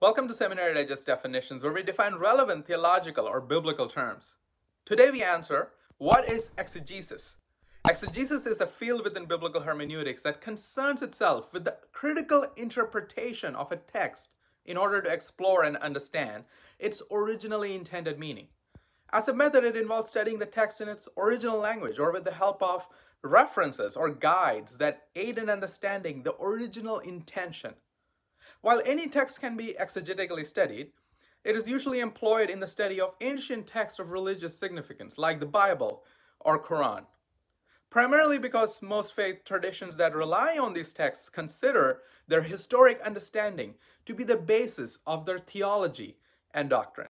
Welcome to Seminary Digest Definitions, where we define relevant theological or biblical terms. Today we answer what is exegesis? Exegesis is a field within biblical hermeneutics that concerns itself with the critical interpretation of a text in order to explore and understand its originally intended meaning. As a method, it involves studying the text in its original language or with the help of references or guides that aid in understanding the original intention. While any text can be exegetically studied, it is usually employed in the study of ancient texts of religious significance, like the Bible or Quran. Primarily because most faith traditions that rely on these texts consider their historic understanding to be the basis of their theology and doctrine.